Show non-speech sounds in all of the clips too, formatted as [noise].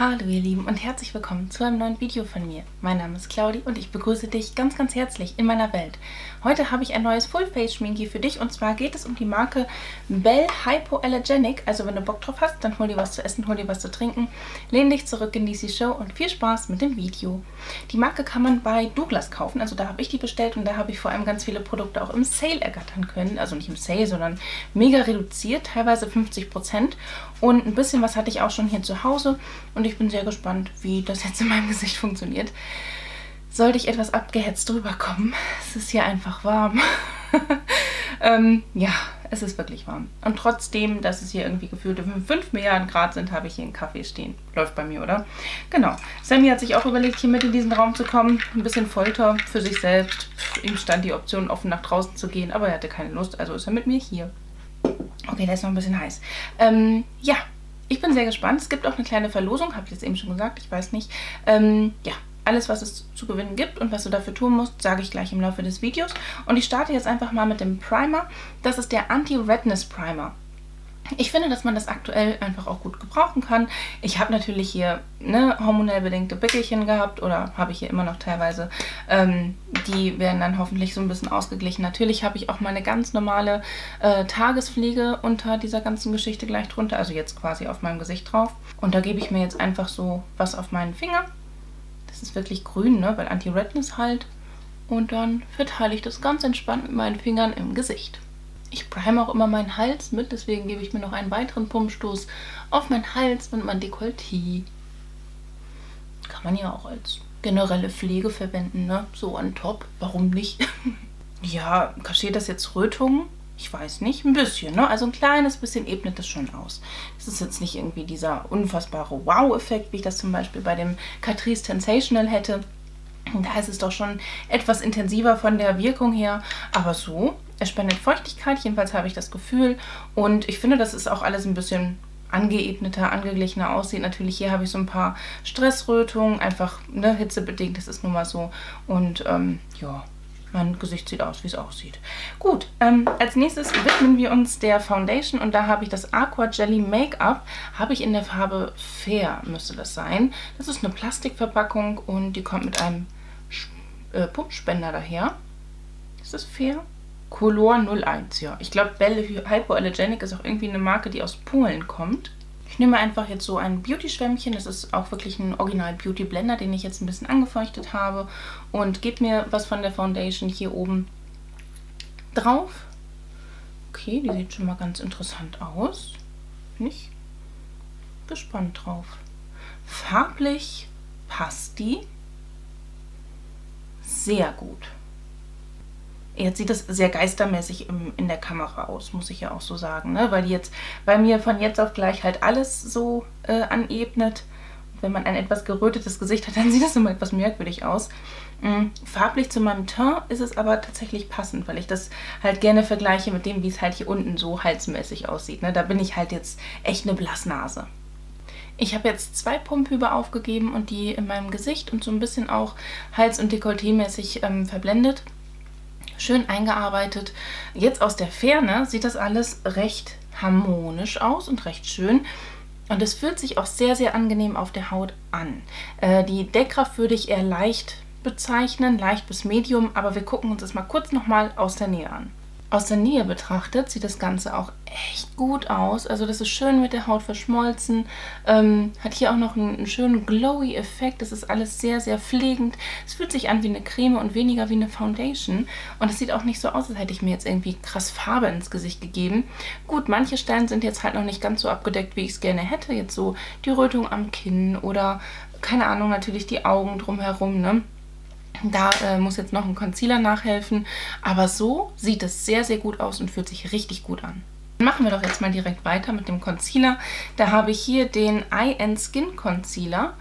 Hallo ihr Lieben und herzlich willkommen zu einem neuen Video von mir. Mein Name ist Claudi und ich begrüße dich ganz ganz herzlich in meiner Welt. Heute habe ich ein neues Full-Face Schminki für dich und zwar geht es um die Marke Bell Hypoallergenic. Also wenn du Bock drauf hast, dann hol dir was zu essen, hol dir was zu trinken, lehn dich zurück in DC Show und viel Spaß mit dem Video. Die Marke kann man bei Douglas kaufen, also da habe ich die bestellt und da habe ich vor allem ganz viele Produkte auch im Sale ergattern können. Also nicht im Sale, sondern mega reduziert, teilweise 50% und ein bisschen was hatte ich auch schon hier zu Hause und ich bin sehr gespannt, wie das jetzt in meinem [laughs] Gesicht funktioniert. Sollte ich etwas abgehetzt rüberkommen, es ist hier einfach warm. [laughs] ähm, ja, es ist wirklich warm. Und trotzdem, dass es hier irgendwie gefühlte 5 Milliarden Grad sind, habe ich hier einen Kaffee stehen. Läuft bei mir, oder? Genau. Sammy hat sich auch überlegt, hier mit in diesen Raum zu kommen. Ein bisschen Folter für sich selbst. Ihm stand die Option offen, nach draußen zu gehen, aber er hatte keine Lust, also ist er mit mir hier. Okay, der ist noch ein bisschen heiß. Ähm, ja, ich bin sehr gespannt. Es gibt auch eine kleine Verlosung, habe ich jetzt eben schon gesagt, ich weiß nicht. Ähm, ja, alles, was es zu gewinnen gibt und was du dafür tun musst, sage ich gleich im Laufe des Videos. Und ich starte jetzt einfach mal mit dem Primer. Das ist der Anti-Redness Primer. Ich finde, dass man das aktuell einfach auch gut gebrauchen kann. Ich habe natürlich hier ne, hormonell bedingte Pickelchen gehabt oder habe ich hier immer noch teilweise. Ähm, die werden dann hoffentlich so ein bisschen ausgeglichen. Natürlich habe ich auch meine ganz normale äh, Tagespflege unter dieser ganzen Geschichte gleich drunter. Also jetzt quasi auf meinem Gesicht drauf. Und da gebe ich mir jetzt einfach so was auf meinen Finger. Das ist wirklich grün, ne, weil Anti-Redness halt. Und dann verteile ich das ganz entspannt mit meinen Fingern im Gesicht. Ich prime auch immer meinen Hals mit, deswegen gebe ich mir noch einen weiteren Pumpstoß auf meinen Hals und mein Dekolleté. Kann man ja auch als generelle Pflege verwenden, ne? So on top, warum nicht? [laughs] ja, kaschiert das jetzt Rötungen? Ich weiß nicht, ein bisschen, ne? Also ein kleines bisschen ebnet das schon aus. Das ist jetzt nicht irgendwie dieser unfassbare Wow-Effekt, wie ich das zum Beispiel bei dem Catrice Sensational hätte. Da ist es doch schon etwas intensiver von der Wirkung her. Aber so, es spendet Feuchtigkeit, jedenfalls habe ich das Gefühl. Und ich finde, das ist auch alles ein bisschen angeebneter, angeglichener aussieht. Natürlich hier habe ich so ein paar Stressrötungen, einfach ne, hitzebedingt, das ist nun mal so. Und ähm, ja, mein Gesicht sieht aus, wie es aussieht. Gut, ähm, als nächstes widmen wir uns der Foundation und da habe ich das Aqua Jelly Make-up, habe ich in der Farbe Fair, müsste das sein. Das ist eine Plastikverpackung und die kommt mit einem äh, Pumpspender daher. Ist das fair? Color 01, ja. Ich glaube, Belle Hypoallergenic ist auch irgendwie eine Marke, die aus Polen kommt. Ich nehme einfach jetzt so ein Beauty-Schwämmchen. Das ist auch wirklich ein Original Beauty Blender, den ich jetzt ein bisschen angefeuchtet habe. Und gebe mir was von der Foundation hier oben drauf. Okay, die sieht schon mal ganz interessant aus. Bin ich gespannt drauf. Farblich passt die sehr gut. Jetzt sieht das sehr geistermäßig im, in der Kamera aus, muss ich ja auch so sagen, ne? weil jetzt bei mir von jetzt auf gleich halt alles so äh, anebnet. Wenn man ein etwas gerötetes Gesicht hat, [laughs] dann sieht das immer etwas merkwürdig aus. Mhm. Farblich zu meinem Teint ist es aber tatsächlich passend, weil ich das halt gerne vergleiche mit dem, wie es halt hier unten so halsmäßig aussieht. Ne? Da bin ich halt jetzt echt eine Blassnase. Ich habe jetzt zwei Pumphübe aufgegeben und die in meinem Gesicht und so ein bisschen auch Hals- und Dekolleté-mäßig ähm, verblendet. Schön eingearbeitet. Jetzt aus der Ferne sieht das alles recht harmonisch aus und recht schön. Und es fühlt sich auch sehr, sehr angenehm auf der Haut an. Äh, die Deckkraft würde ich eher leicht bezeichnen, leicht bis medium, aber wir gucken uns das mal kurz nochmal aus der Nähe an. Aus der Nähe betrachtet sieht das Ganze auch echt gut aus. Also das ist schön mit der Haut verschmolzen. Ähm, hat hier auch noch einen, einen schönen glowy Effekt. Das ist alles sehr, sehr pflegend. Es fühlt sich an wie eine Creme und weniger wie eine Foundation. Und es sieht auch nicht so aus, als hätte ich mir jetzt irgendwie krass Farbe ins Gesicht gegeben. Gut, manche Stellen sind jetzt halt noch nicht ganz so abgedeckt, wie ich es gerne hätte. Jetzt so die Rötung am Kinn oder, keine Ahnung, natürlich die Augen drumherum, ne? Da äh, muss jetzt noch ein Concealer nachhelfen. Aber so sieht es sehr, sehr gut aus und fühlt sich richtig gut an. Machen wir doch jetzt mal direkt weiter mit dem Concealer. Da habe ich hier den Eye Skin Concealer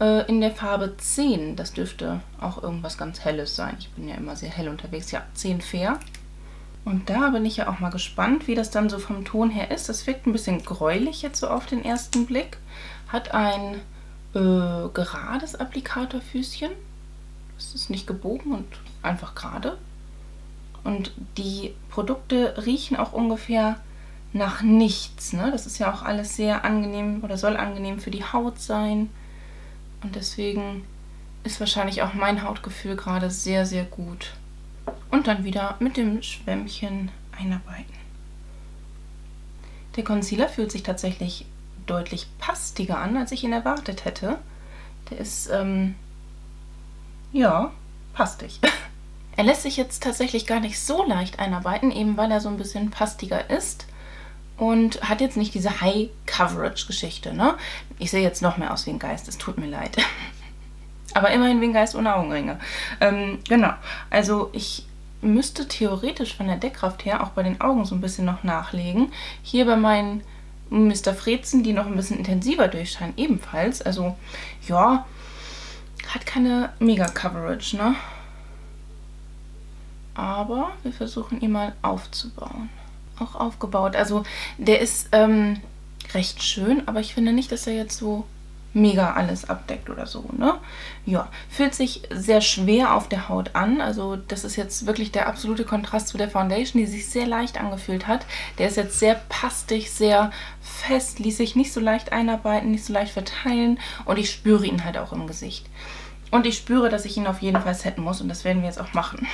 äh, in der Farbe 10. Das dürfte auch irgendwas ganz Helles sein. Ich bin ja immer sehr hell unterwegs. Ja, 10 Fair. Und da bin ich ja auch mal gespannt, wie das dann so vom Ton her ist. Das wirkt ein bisschen gräulich jetzt so auf den ersten Blick. Hat ein äh, gerades Applikatorfüßchen. Es ist nicht gebogen und einfach gerade. Und die Produkte riechen auch ungefähr nach nichts. Ne? Das ist ja auch alles sehr angenehm oder soll angenehm für die Haut sein. Und deswegen ist wahrscheinlich auch mein Hautgefühl gerade sehr, sehr gut. Und dann wieder mit dem Schwämmchen einarbeiten. Der Concealer fühlt sich tatsächlich deutlich pastiger an, als ich ihn erwartet hätte. Der ist, ähm, ja, pastig. [laughs] er lässt sich jetzt tatsächlich gar nicht so leicht einarbeiten, eben weil er so ein bisschen pastiger ist und hat jetzt nicht diese High-Coverage-Geschichte. Ne? Ich sehe jetzt noch mehr aus wie ein Geist, es tut mir leid. [laughs] Aber immerhin wie ein Geist ohne Augenringe. Ähm, genau, also ich müsste theoretisch von der Deckkraft her auch bei den Augen so ein bisschen noch nachlegen. Hier bei meinen Mr. Frezen, die noch ein bisschen intensiver durchscheinen, ebenfalls. Also, ja, hat keine Mega-Coverage, ne? Aber wir versuchen ihn mal aufzubauen auch aufgebaut. Also der ist ähm, recht schön, aber ich finde nicht, dass er jetzt so mega alles abdeckt oder so, ne? Ja, fühlt sich sehr schwer auf der Haut an. Also das ist jetzt wirklich der absolute Kontrast zu der Foundation, die sich sehr leicht angefühlt hat. Der ist jetzt sehr pastig, sehr fest, ließ sich nicht so leicht einarbeiten, nicht so leicht verteilen und ich spüre ihn halt auch im Gesicht. Und ich spüre, dass ich ihn auf jeden Fall setten muss und das werden wir jetzt auch machen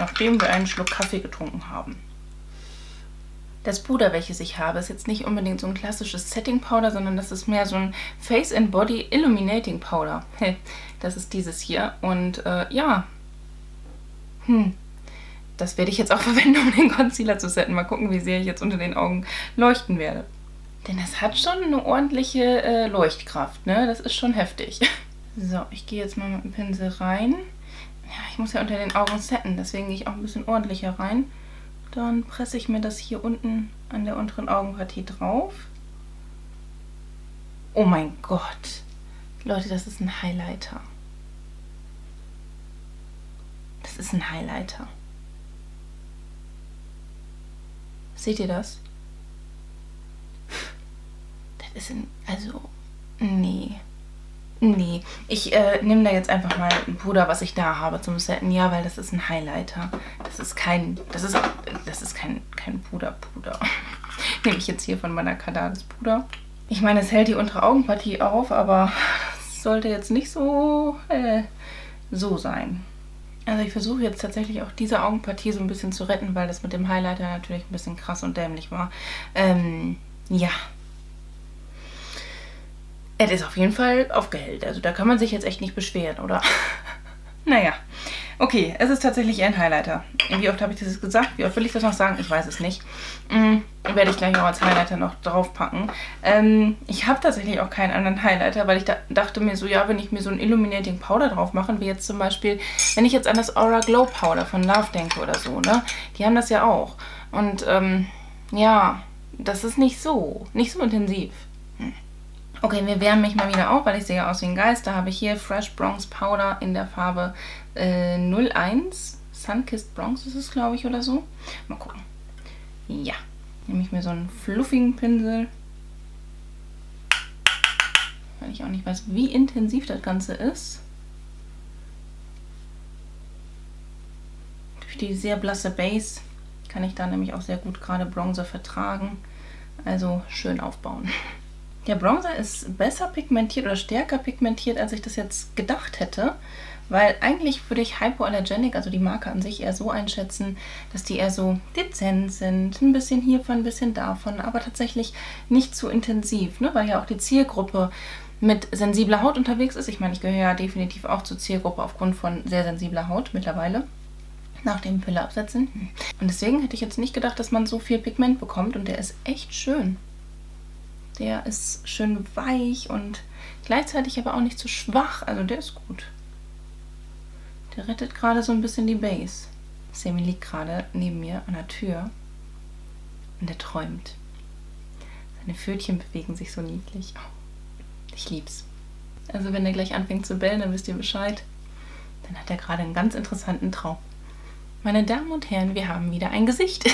nachdem wir einen Schluck Kaffee getrunken haben. Das Puder, welches ich habe, ist jetzt nicht unbedingt so ein klassisches Setting Powder, sondern das ist mehr so ein Face and Body Illuminating Powder. Das ist dieses hier. Und äh, ja, hm, das werde ich jetzt auch [laughs] verwenden, um den Concealer zu setten. Mal gucken, wie sehr ich jetzt unter den Augen leuchten werde. Denn es hat schon eine ordentliche äh, Leuchtkraft, ne? Das ist schon heftig. [laughs] So, ich gehe jetzt mal mit dem Pinsel rein ja, ich muss ja unter den Augen setten, deswegen gehe ich auch ein bisschen ordentlicher rein. Dann presse ich mir das hier unten an der unteren Augenpartie drauf. Oh mein Gott. Leute, das ist ein Highlighter. Das ist ein Highlighter. Seht ihr das? Das ist ein... Also... Nee. Nee, ich äh, nehme da jetzt einfach mal ein Puder, was ich da habe zum Setten. Ja, weil das ist ein Highlighter. Das ist kein, das ist, das ist kein, kein Puder-Puder. [laughs] nehme ich jetzt hier von meiner Cadalis Puder. Ich meine, es hält die untere Augenpartie auf, aber das [laughs] sollte jetzt nicht so, äh, so sein. Also ich versuche jetzt tatsächlich auch diese Augenpartie so ein bisschen zu retten, weil das mit dem Highlighter natürlich ein bisschen krass und dämlich war. Ähm, ja, es ist auf jeden Fall aufgehellt. Also da kann man sich jetzt echt nicht beschweren, oder? [laughs] naja. Okay, es ist tatsächlich ein Highlighter. Wie oft habe ich das gesagt? Wie oft will ich das noch sagen? Ich weiß es nicht. Mhm, werde ich gleich auch als Highlighter noch draufpacken. Ähm, ich habe tatsächlich auch keinen anderen Highlighter, weil ich da dachte mir so, ja, wenn ich mir so ein Illuminating Powder drauf mache, wie jetzt zum Beispiel, wenn ich jetzt an das Aura Glow Powder von Love denke oder so, ne? Die haben das ja auch. Und ähm, ja, das ist nicht so, nicht so intensiv. Hm. Okay, wir wärmen mich mal wieder auf, weil ich sehe aus wie ein Geist. Da habe ich hier Fresh Bronze Powder in der Farbe äh, 01. Sunkissed Bronze ist es, glaube ich, oder so. Mal gucken. Ja, nehme ich mir so einen fluffigen Pinsel. Weil ich auch nicht weiß, wie intensiv das Ganze ist. Durch die sehr blasse Base kann ich da nämlich auch sehr gut gerade Bronze vertragen. Also schön aufbauen. [laughs] Der Bronzer ist besser pigmentiert oder stärker pigmentiert, als ich das jetzt gedacht hätte. Weil eigentlich würde ich Hypoallergenic, also die Marke an sich, eher so einschätzen, dass die eher so dezent sind. Ein bisschen hiervon, ein bisschen davon, aber tatsächlich nicht zu intensiv, ne? weil ja auch die Zielgruppe mit sensibler Haut unterwegs ist. Ich meine, ich gehöre ja definitiv auch zur Zielgruppe aufgrund von sehr sensibler Haut mittlerweile. Nach dem Pille absetzen. Und deswegen hätte ich jetzt nicht gedacht, dass man so viel Pigment bekommt. Und der ist echt schön. Der ist schön weich und gleichzeitig aber auch nicht zu schwach. Also der ist gut. Der rettet gerade so ein bisschen die Base. Sammy liegt gerade neben mir an der Tür und er träumt. Seine Pfötchen bewegen sich so niedlich. Oh, ich lieb's. Also wenn er gleich anfängt zu bellen, dann wisst ihr Bescheid. Dann hat er gerade einen ganz interessanten Traum. Meine Damen und Herren, wir haben wieder ein Gesicht.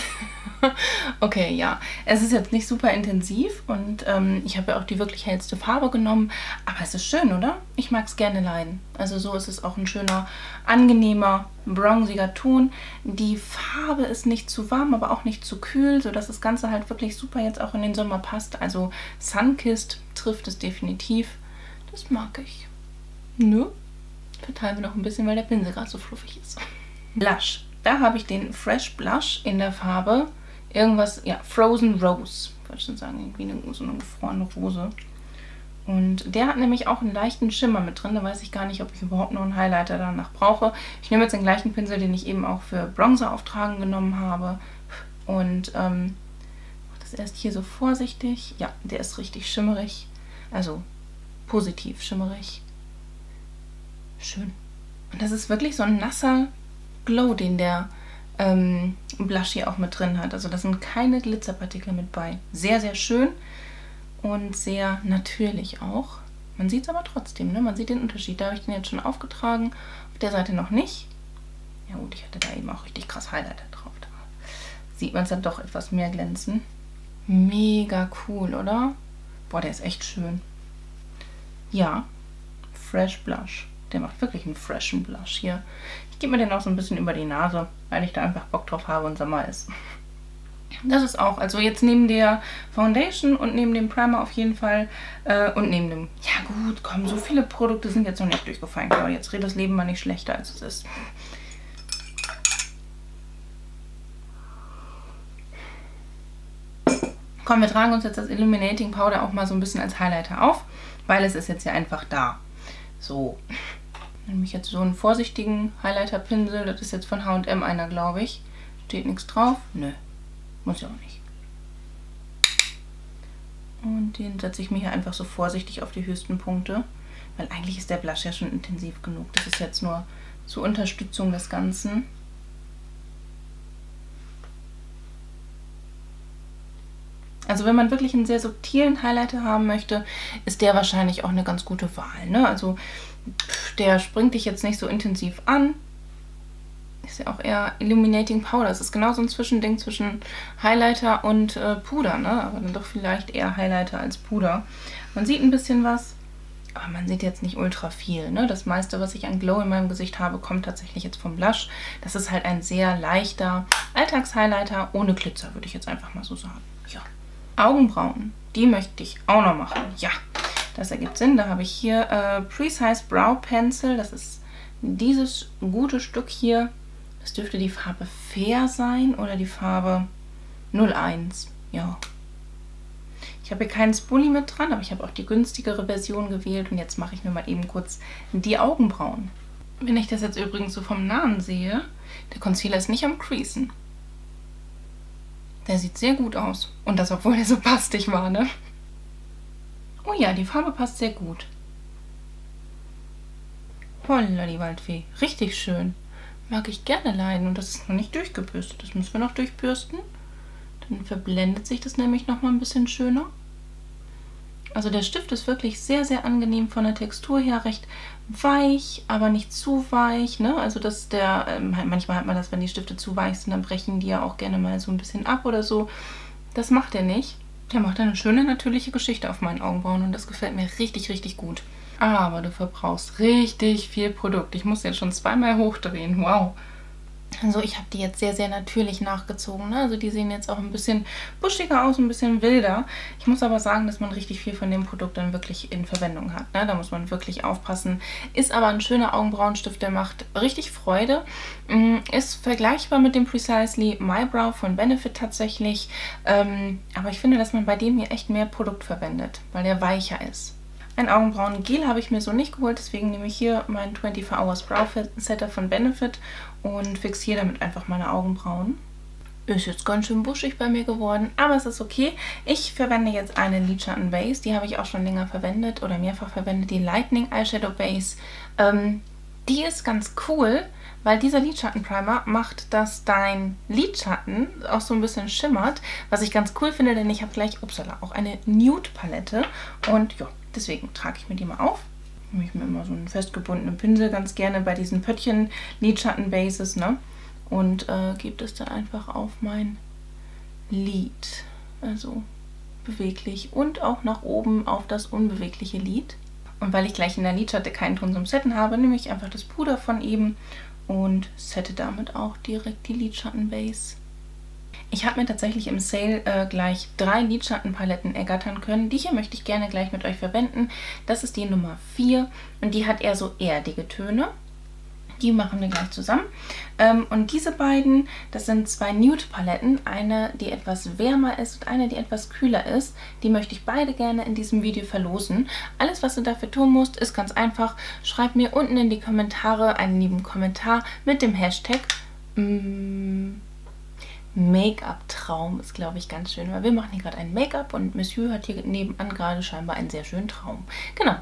[laughs] okay, ja. Es ist jetzt nicht super intensiv und ähm, ich habe ja auch die wirklich hellste Farbe genommen. Aber es ist schön, oder? Ich mag es gerne leiden. Also so ist es auch ein schöner, angenehmer, bronziger Ton. Die Farbe ist nicht zu warm, aber auch nicht zu kühl, sodass das Ganze halt wirklich super jetzt auch in den Sommer passt. Also Sunkissed trifft es definitiv. Das mag ich. Nur verteilen wir noch ein bisschen, weil der Pinsel gerade so fluffig ist. Blush. Da habe ich den Fresh Blush in der Farbe irgendwas, ja, Frozen Rose, wollte ich schon sagen, irgendwie eine, so eine gefrorene Rose. Und der hat nämlich auch einen leichten Schimmer mit drin. Da weiß ich gar nicht, ob ich überhaupt noch einen Highlighter danach brauche. Ich nehme jetzt den gleichen Pinsel, den ich eben auch für Bronzer auftragen genommen habe. Und ähm, das erst hier so vorsichtig. Ja, der ist richtig schimmerig. Also positiv schimmerig. Schön. Und das ist wirklich so ein nasser Glow, den der ähm, Blush hier auch mit drin hat. Also da sind keine Glitzerpartikel mit bei. Sehr, sehr schön und sehr natürlich auch. Man sieht es aber trotzdem, ne? man sieht den Unterschied. Da habe ich den jetzt schon aufgetragen, auf der Seite noch nicht. Ja gut, ich hatte da eben auch richtig krass Highlighter drauf. Da sieht man es dann doch etwas mehr glänzen. Mega cool, oder? Boah, der ist echt schön. Ja, Fresh Blush. Der macht wirklich einen freshen Blush hier. Ich gebe mir den auch so ein bisschen über die Nase, weil ich da einfach Bock drauf habe und Sommer ist. Das ist auch, also jetzt neben der Foundation und neben dem Primer auf jeden Fall äh, und neben dem, ja gut, komm, so viele Produkte sind jetzt noch nicht durchgefallen, aber jetzt redet das Leben mal nicht schlechter, als es ist. Komm, wir tragen uns jetzt das Illuminating Powder auch mal so ein bisschen als Highlighter auf, weil es ist jetzt ja einfach da. So, nehme ich jetzt so einen vorsichtigen Highlighter-Pinsel. Das ist jetzt von H&M einer, glaube ich. Steht nichts drauf? Nö, muss ja auch nicht. Und den setze ich mir hier einfach so vorsichtig auf die höchsten Punkte. Weil eigentlich ist der Blush ja schon intensiv genug. Das ist jetzt nur zur Unterstützung des Ganzen. Also wenn man wirklich einen sehr subtilen Highlighter haben möchte, ist der wahrscheinlich auch eine ganz gute Wahl. Ne? Also der springt dich jetzt nicht so intensiv an. Ist ja auch eher Illuminating Powder. Das ist genau so ein Zwischending zwischen Highlighter und äh, Puder, ne? Aber dann doch vielleicht eher Highlighter als Puder. Man sieht ein bisschen was, aber man sieht jetzt nicht ultra viel. Ne? Das meiste, was ich an Glow in meinem Gesicht habe, kommt tatsächlich jetzt vom Blush. Das ist halt ein sehr leichter Alltagshighlighter ohne Glitzer, würde ich jetzt einfach mal so sagen. Ja. Augenbrauen, die möchte ich auch noch machen. Ja, das ergibt Sinn. Da habe ich hier äh, Precise Brow Pencil. Das ist dieses gute Stück hier. Das dürfte die Farbe Fair sein oder die Farbe 01. Ja. Ich habe hier keinen Spoolie mit dran, aber ich habe auch die günstigere Version gewählt. Und jetzt mache ich mir mal eben kurz die Augenbrauen. Wenn ich das jetzt übrigens so vom Nahen sehe, der Concealer ist nicht am Creasen. Der sieht sehr gut aus. Und das, obwohl er so pastig war, ne? Oh ja, die Farbe passt sehr gut. Holla, die Waldfee. Richtig schön. Mag ich gerne leiden. Und das ist noch nicht durchgebürstet. Das müssen wir noch durchbürsten. Dann verblendet sich das nämlich nochmal ein bisschen schöner. Also der Stift ist wirklich sehr, sehr angenehm von der Textur her. Recht weich, aber nicht zu weich. Ne? Also dass der, äh, manchmal hat man das, wenn die Stifte zu weich sind, dann brechen die ja auch gerne mal so ein bisschen ab oder so. Das macht er nicht. Der macht eine schöne, natürliche Geschichte auf meinen Augenbrauen und das gefällt mir richtig, richtig gut. Aber du verbrauchst richtig viel Produkt. Ich muss jetzt schon zweimal hochdrehen. Wow. Also ich habe die jetzt sehr, sehr natürlich nachgezogen. Ne? Also die sehen jetzt auch ein bisschen buschiger aus, ein bisschen wilder. Ich muss aber sagen, dass man richtig viel von dem Produkt dann wirklich in Verwendung hat. Ne? Da muss man wirklich aufpassen. Ist aber ein schöner Augenbrauenstift, der macht richtig Freude. Mm, ist vergleichbar mit dem Precisely My Brow von Benefit tatsächlich. Ähm, aber ich finde, dass man bei dem hier echt mehr Produkt verwendet, weil der weicher ist. Ein Augenbrauengel habe ich mir so nicht geholt, deswegen nehme ich hier mein 24 Hours Brow Setter von Benefit und fixiere damit einfach meine Augenbrauen. Ist jetzt ganz schön buschig bei mir geworden, aber es ist okay. Ich verwende jetzt eine Lidschatten Base, die habe ich auch schon länger verwendet oder mehrfach verwendet, die Lightning Eyeshadow Base. Ähm, die ist ganz cool, weil dieser Lidschattenprimer macht, dass dein Lidschatten auch so ein bisschen schimmert, was ich ganz cool finde, denn ich habe gleich, upsala, auch eine Nude-Palette und ja, Deswegen trage ich mir die mal auf. Nehme ich mir immer so einen festgebundenen Pinsel ganz gerne bei diesen Pöttchen Lidschatten-Bases, ne? und äh, gebe das dann einfach auf mein Lid. Also beweglich und auch nach oben auf das unbewegliche Lid. Und weil ich gleich in der Lidschatte keinen Ton zum Setten habe, nehme ich einfach das Puder von eben und sette damit auch direkt die Lidschattenbase. Ich habe mir tatsächlich im Sale äh, gleich drei Lidschattenpaletten ergattern können. Die hier möchte ich gerne gleich mit euch verwenden. Das ist die Nummer 4 und die hat eher so erdige Töne. Die machen wir gleich zusammen. Ähm, und diese beiden, das sind zwei Nude-Paletten. Eine, die etwas wärmer ist und eine, die etwas kühler ist. Die möchte ich beide gerne in diesem Video verlosen. Alles, was du dafür tun musst, ist ganz einfach. Schreib mir unten in die Kommentare einen lieben Kommentar mit dem Hashtag mm, Make-up-Traum. Ist, glaube ich, ganz schön, weil wir machen hier gerade ein Make-up und Monsieur hat hier nebenan gerade scheinbar einen sehr schönen Traum. Genau.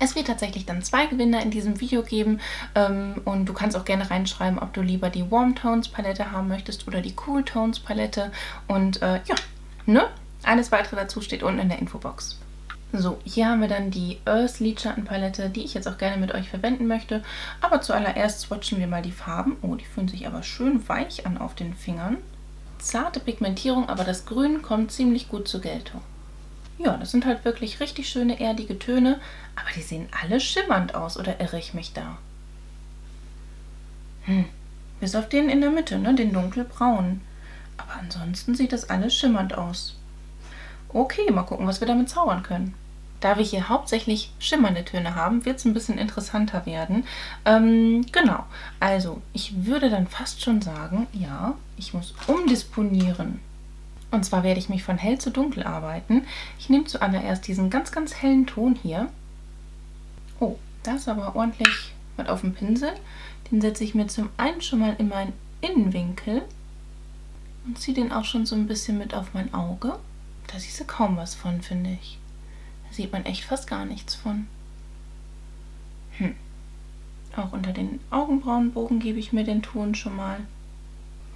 Es wird tatsächlich dann zwei Gewinner in diesem Video geben ähm, und du kannst auch gerne reinschreiben, ob du lieber die Warm Tones Palette haben möchtest oder die Cool Tones Palette und äh, ja, ne? Alles weitere dazu steht unten in der Infobox. So, hier haben wir dann die Earth Lidschattenpalette, die ich jetzt auch gerne mit euch verwenden möchte. Aber zuallererst swatchen wir mal die Farben. Oh, die fühlen sich aber schön weich an auf den Fingern. Zarte Pigmentierung, aber das Grün kommt ziemlich gut zur Geltung. Ja, das sind halt wirklich richtig schöne erdige Töne, aber die sehen alle schimmernd aus, oder irre ich mich da? Hm, bis auf den in der Mitte, ne, den dunkelbraunen. Aber ansonsten sieht das alles schimmernd aus. Okay, mal gucken, was wir damit zaubern können. Da wir hier hauptsächlich schimmernde Töne haben, wird es ein bisschen interessanter werden. Ähm, genau, also ich würde dann fast schon sagen, ja, ich muss umdisponieren. Und zwar werde ich mich von hell zu dunkel arbeiten. Ich nehme zuallererst diesen ganz, ganz hellen Ton hier. Oh, da ist aber ordentlich was auf dem Pinsel. Den setze ich mir zum einen schon mal in meinen Innenwinkel und ziehe den auch schon so ein bisschen mit auf mein Auge. Da siehst du kaum was von, finde ich. Da sieht man echt fast gar nichts von. Hm. Auch unter den Augenbrauenbogen gebe ich mir den Ton schon mal.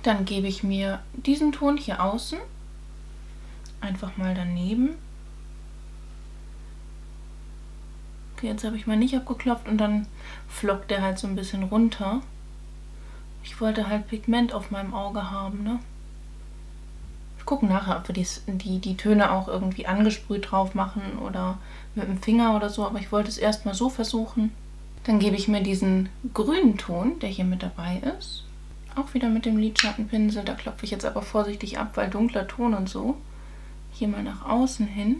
Dann gebe ich mir diesen Ton hier außen einfach mal daneben. Okay, jetzt habe ich mal nicht abgeklopft und dann flockt der halt so ein bisschen runter. Ich wollte halt Pigment auf meinem Auge haben, ne? Ich gucke nachher, ob wir die, die, die Töne auch irgendwie angesprüht drauf machen oder mit dem Finger oder so, aber ich wollte es erstmal so versuchen. Dann gebe ich mir diesen grünen Ton, der hier mit dabei ist. Auch wieder mit dem Lidschattenpinsel, da klopfe ich jetzt aber vorsichtig ab, weil dunkler Ton und so hier mal nach außen hin.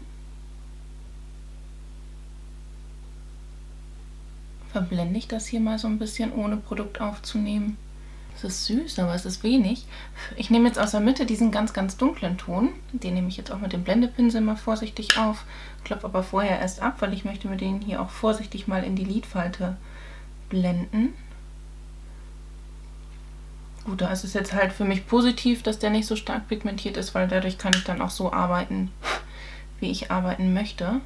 Verblende ich das hier mal so ein bisschen, ohne Produkt aufzunehmen. Es ist süß, aber es ist wenig. Ich nehme jetzt aus der Mitte diesen ganz, ganz dunklen Ton. Den nehme ich jetzt auch mit dem Blendepinsel mal vorsichtig auf. Klopfe aber vorher erst ab, weil ich möchte mir den hier auch vorsichtig mal in die Lidfalte blenden. Gut, da ist es jetzt halt für mich positiv, dass der nicht so stark pigmentiert ist, weil dadurch kann ich dann auch so arbeiten, wie ich arbeiten möchte.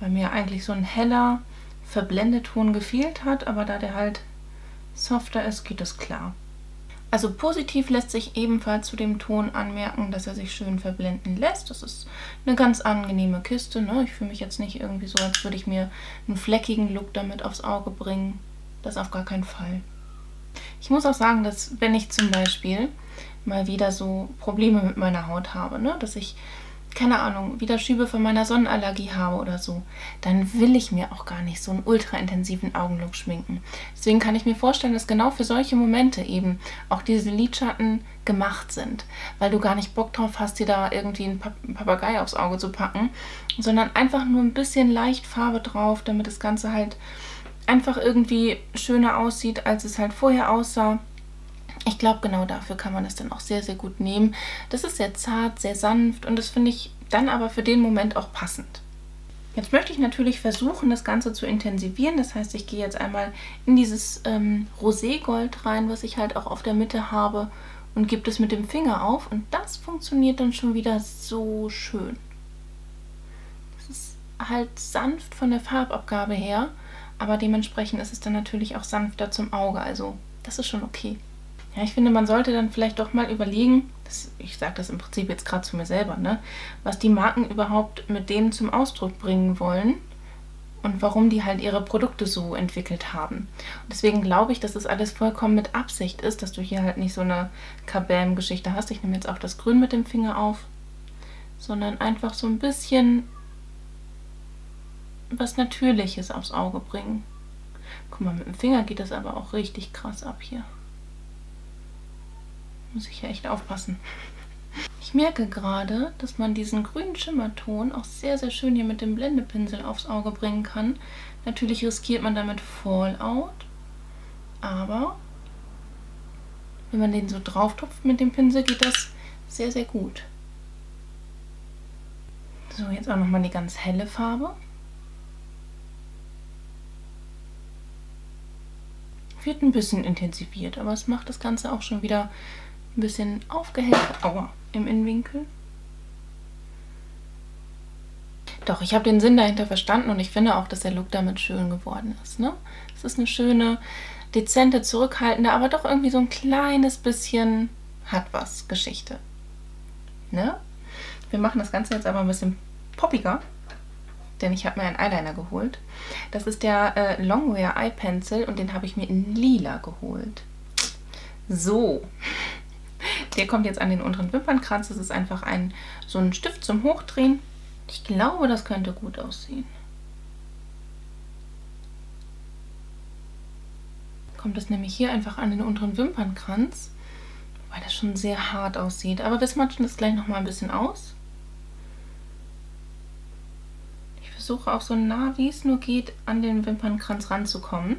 Weil mir eigentlich so ein heller Verblendeton gefehlt hat, aber da der halt softer ist, geht es klar. Also positiv lässt sich ebenfalls zu dem Ton anmerken, dass er sich schön verblenden lässt. Das ist eine ganz angenehme Kiste. Ne? Ich fühle mich jetzt nicht irgendwie so, als würde ich mir einen fleckigen Look damit aufs Auge bringen. Das auf gar keinen Fall. Ich muss auch sagen, dass wenn ich zum Beispiel mal wieder so Probleme mit meiner Haut habe, ne, dass ich, keine Ahnung, wieder Schübe von meiner Sonnenallergie habe oder so, dann will ich mir auch gar nicht so einen ultra-intensiven Augenlook schminken. Deswegen kann ich mir vorstellen, dass genau für solche Momente eben auch diese Lidschatten gemacht sind, weil du gar nicht Bock drauf hast, dir da irgendwie einen Papagei aufs Auge zu packen, sondern einfach nur ein bisschen leicht Farbe drauf, damit das Ganze halt einfach irgendwie schöner aussieht, als es halt vorher aussah. Ich glaube, genau dafür kann man das dann auch sehr, sehr gut nehmen. Das ist sehr zart, sehr sanft und das finde ich dann aber für den Moment auch passend. Jetzt möchte ich natürlich versuchen, das Ganze zu intensivieren. Das heißt, ich gehe jetzt einmal in dieses ähm, Roségold rein, was ich halt auch auf der Mitte habe und gebe das mit dem Finger auf. Und das funktioniert dann schon wieder so schön. Das ist halt sanft von der Farbabgabe her aber dementsprechend ist es dann natürlich auch sanfter zum Auge, also das ist schon okay. Ja, ich finde, man sollte dann vielleicht doch mal überlegen, das, ich sage das im Prinzip jetzt gerade zu mir selber, ne, was die Marken überhaupt mit dem zum Ausdruck bringen wollen. und warum die halt ihre Produkte so entwickelt haben. Und deswegen glaube ich, dass das alles vollkommen mit Absicht ist, dass du hier halt nicht so eine Kabam-Geschichte hast. Ich nehme jetzt auch das Grün mit dem Finger auf, sondern einfach so ein bisschen was Natürliches aufs Auge bringen. Guck mal, mit dem Finger geht das aber auch richtig krass ab hier. Muss ich ja echt aufpassen. Ich merke gerade, dass man diesen grünen Schimmerton auch sehr, sehr schön hier mit dem Blendepinsel aufs Auge bringen kann. Natürlich riskiert man damit Fallout, aber wenn man den so drauf tupft mit dem Pinsel, geht das sehr, sehr gut. So, jetzt auch nochmal die ganz helle Farbe. Wird ein bisschen intensiviert, aber es macht das Ganze auch schon wieder ein bisschen aufgehellt. Aua, im Innenwinkel. Doch, ich habe den Sinn dahinter verstanden und ich finde auch, dass der Look damit schön geworden ist. Ne? Es ist eine schöne, dezente, zurückhaltende, aber doch irgendwie so ein kleines bisschen hat was Geschichte. Ne? Wir machen das Ganze jetzt aber ein bisschen poppiger, denn ich habe mir einen Eyeliner geholt. Das ist der äh, Longwear Eye Pencil und den habe ich mir in lila geholt. So, der kommt jetzt an den unteren Wimpernkranz. Das ist einfach ein so ein Stift zum Hochdrehen. Ich glaube, das könnte gut aussehen. Kommt das nämlich hier einfach an den unteren Wimpernkranz, weil das schon sehr hart aussieht. Aber wir smatschen das gleich nochmal ein bisschen aus. Ich versuche auch so nah wie es nur geht an den Wimpernkranz ranzukommen.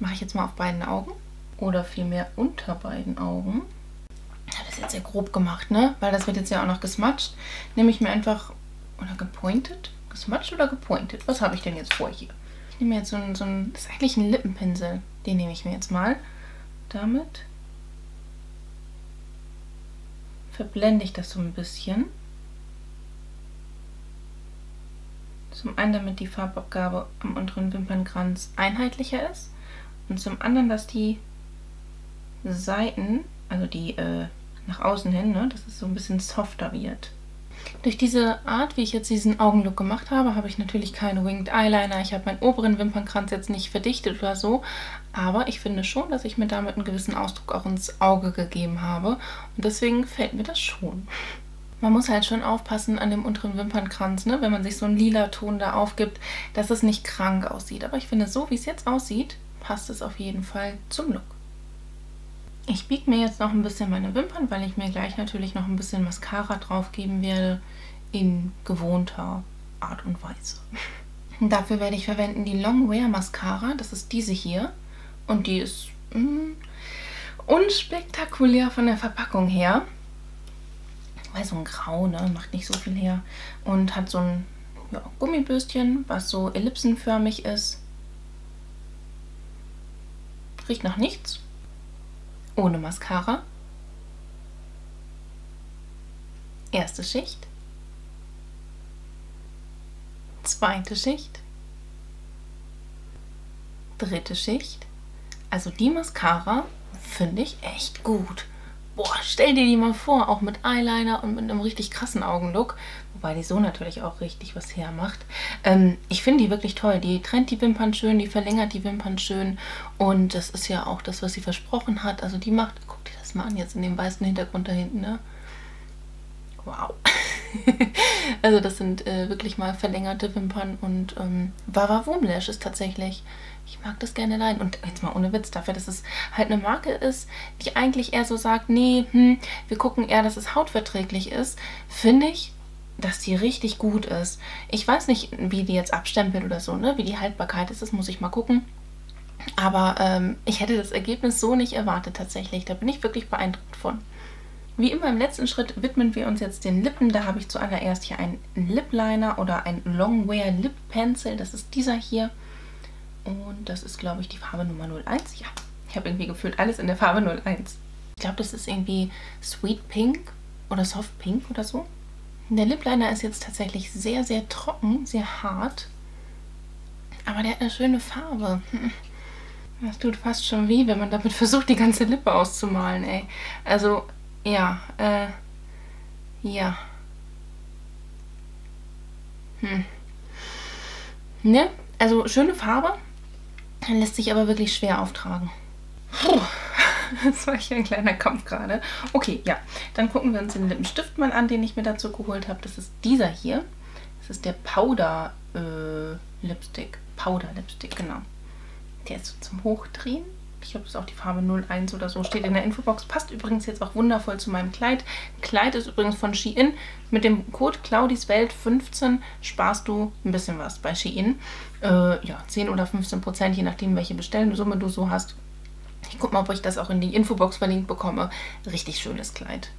Mache ich jetzt mal auf beiden Augen oder vielmehr unter beiden Augen. Ich habe das jetzt sehr grob gemacht, ne? Weil das wird jetzt ja auch noch gesmatscht. Nehme ich mir einfach, oder gepointet? Gesmatscht oder gepointet? Was habe ich denn jetzt vor hier? Ich nehme jetzt so einen, so einen, das ist eigentlich ein Lippenpinsel. Den nehme ich mir jetzt mal. Damit verblende ich das so ein bisschen. Zum einen, damit die Farbabgabe am unteren Wimpernkranz einheitlicher ist. Und zum anderen, dass die Seiten, also die äh, nach außen hin, ne, dass es so ein bisschen softer wird. Durch diese Art, wie ich jetzt diesen Augenlook gemacht habe, habe ich natürlich keine Winged Eyeliner. Ich habe meinen oberen Wimpernkranz jetzt nicht verdichtet oder so. Aber ich finde schon, dass ich mir damit einen gewissen Ausdruck auch ins Auge gegeben habe. Und deswegen gefällt mir das schon. Man muss halt schon aufpassen an dem unteren Wimpernkranz, ne? wenn man sich so einen lila Ton da aufgibt, dass es nicht krank aussieht. Aber ich finde, so wie es jetzt aussieht, passt es auf jeden Fall zum Look. Ich biege mir jetzt noch ein bisschen meine Wimpern, weil ich mir gleich natürlich noch ein bisschen Mascara drauf geben werde in gewohnter Art und Weise. [laughs] Dafür werde ich verwenden die Long Wear Mascara. Das ist diese hier. Und die ist mh, mm, unspektakulär von der Verpackung her. Weil so ein Grau, ne? Macht nicht so viel her. Und hat so ein ja, Gummibürstchen, was so ellipsenförmig ist. Riecht nach nichts ohne Mascara. Erste Schicht. Zweite Schicht. Dritte Schicht. Also die Mascara finde ich echt gut. Boah, stell dir die mal vor, auch mit Eyeliner und mit einem richtig krassen Augenlook. Wobei die so natürlich auch richtig was hermacht. Ähm, ich finde die wirklich toll. Die trennt die Wimpern schön, die verlängert die Wimpern schön. Und das ist ja auch das, was sie versprochen hat. Also die macht, guck dir das mal an, jetzt in dem weißen Hintergrund da hinten, ne? Wow. [laughs] also das sind äh, wirklich mal verlängerte Wimpern und ähm, Womlash ist tatsächlich ich mag das gerne leiden. Und jetzt mal ohne Witz, dafür, dass es halt eine Marke ist, die eigentlich eher so sagt, nee, hm, wir gucken eher, dass es hautverträglich ist, finde ich, dass die richtig gut ist. Ich weiß nicht, wie die jetzt abstempelt oder so, ne? Wie die Haltbarkeit ist, das muss ich mal gucken. Aber ähm, ich hätte das Ergebnis so nicht erwartet tatsächlich. Da bin ich wirklich beeindruckt von. Wie immer im letzten Schritt widmen wir uns jetzt den Lippen. Da habe ich zuallererst hier einen Lip Liner oder ein Longwear Lip Pencil. Das ist dieser hier. Und das ist, glaube ich, die Farbe Nummer 01. Ja, ich habe irgendwie gefühlt alles in der Farbe 01. Ich glaube, das ist irgendwie Sweet Pink oder Soft Pink oder so. Der Lip Liner ist jetzt tatsächlich sehr, sehr trocken, sehr hart. Aber der hat eine schöne Farbe. [laughs] Das tut fast schon weh, wenn man damit versucht, die ganze Lippe auszumalen, ey. Also, ja, äh, ja. Hm. Ne? Also schöne Farbe, lässt sich aber wirklich schwer auftragen. Puh. [laughs] Das war hier ein kleiner Kampf gerade. Okay, ja. Dann gucken wir uns den Lippenstift mal an, den ich mir dazu geholt habe. Das ist dieser hier. Das ist der Powder äh, Lipstick. Powder Lipstick, genau. Der ist so zum Hochdrehen. Ich glaube, das ist auch die Farbe 01 oder so. Steht in der Infobox. Passt übrigens jetzt auch wundervoll zu meinem Kleid. Kleid ist übrigens von Shein. Mit dem Code ClaudisWelt15 sparst du ein bisschen was bei Shein. Äh, ja, 10 oder 15 Prozent, je nachdem, welche Bestellsumme du so hast. Ich gucke mal, ob ich das auch in die Infobox verlinkt bekomme. Richtig schönes Kleid.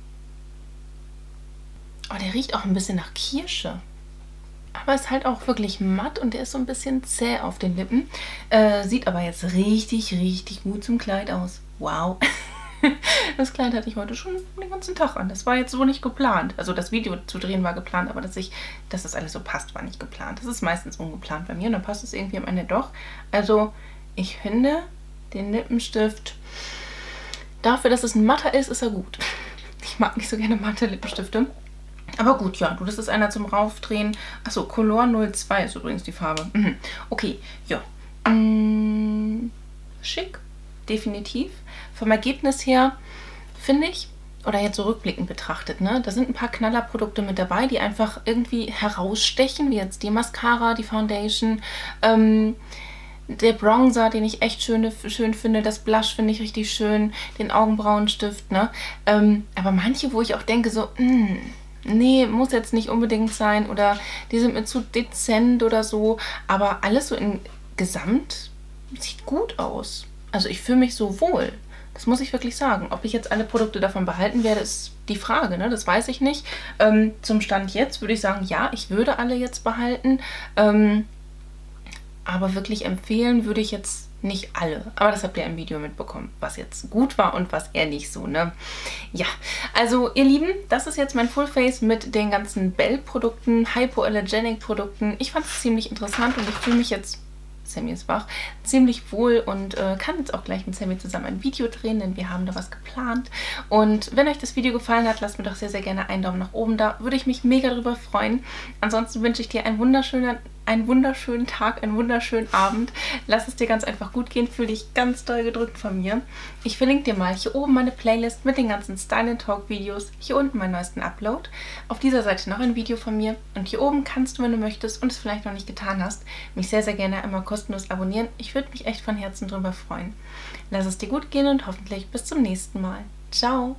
Oh, der riecht auch ein bisschen nach Kirsche. Aber ist halt auch wirklich matt und der ist so ein bisschen zäh auf den Lippen. Äh, sieht aber jetzt richtig, richtig gut zum Kleid aus. Wow. [laughs] Das Kleid hatte ich heute schon den ganzen Tag an. Das war jetzt so nicht geplant. Also das Video zu drehen war geplant, aber dass, ich, dass das alles so passt, war nicht geplant. Das ist meistens ungeplant bei mir und dann passt es irgendwie am Ende doch. Also ich finde, den Lippenstift. Dafür, dass es ein matter ist, ist er gut. Ich mag nicht so gerne matte Lippenstifte. Aber gut, ja, du, das ist einer zum Raufdrehen. Achso, Color 02 ist übrigens die Farbe. Mhm. Okay, ja. Mmh, schick, definitiv. Vom Ergebnis her finde ich, oder jetzt so rückblickend betrachtet, ne, da sind ein paar Knallerprodukte mit dabei, die einfach irgendwie herausstechen, wie jetzt die Mascara, die Foundation, ähm, der Bronzer, den ich echt schön, schön finde, das Blush finde ich richtig schön, den Augenbrauenstift, ne? Ähm, aber manche, wo ich auch denke so, mh, hm, nee, muss jetzt nicht unbedingt sein oder die sind mir zu dezent oder so, aber alles so in Gesamt sieht gut aus. Also ich fühle mich so wohl. Das muss ich wirklich sagen. Ob ich jetzt alle Produkte davon behalten werde, ist die Frage. Ne? Das weiß ich nicht. Ähm, zum Stand jetzt würde ich sagen, ja, ich würde alle jetzt behalten. Ähm, aber wirklich empfehlen würde ich jetzt nicht alle. Aber das habt ihr im Video mitbekommen, was jetzt gut war und was eher nicht so, ne? Ja, also ihr Lieben, das ist jetzt mein Full Face mit den ganzen Bell-Produkten, Hypoallergenic-Produkten. Ich fand es ziemlich interessant und ich fühle mich jetzt Sammy ist wach, ziemlich wohl und äh, kann jetzt auch gleich mit Sammy zusammen ein Video drehen, denn wir haben da was geplant. Und wenn euch das Video gefallen hat, lasst mir doch sehr, sehr gerne einen Daumen nach oben da. Würde ich mich mega drüber freuen. Ansonsten wünsche ich dir einen wunderschönen, einen wunderschönen Tag, einen wunderschönen Abend. Lass es dir ganz einfach gut gehen. Fühle dich ganz doll gedrückt von mir. Ich verlinke dir mal hier oben meine Playlist mit den ganzen Style Talk Videos. Hier unten meinen neuesten Upload. Auf dieser Seite noch ein Video von mir. Und hier oben kannst du, wenn du möchtest und es vielleicht noch nicht getan hast, mich sehr, sehr gerne einmal kostenlos abonnieren. Ich würde mich echt von Herzen drüber freuen. Lass es dir gut gehen und hoffentlich bis zum nächsten Mal. Ciao!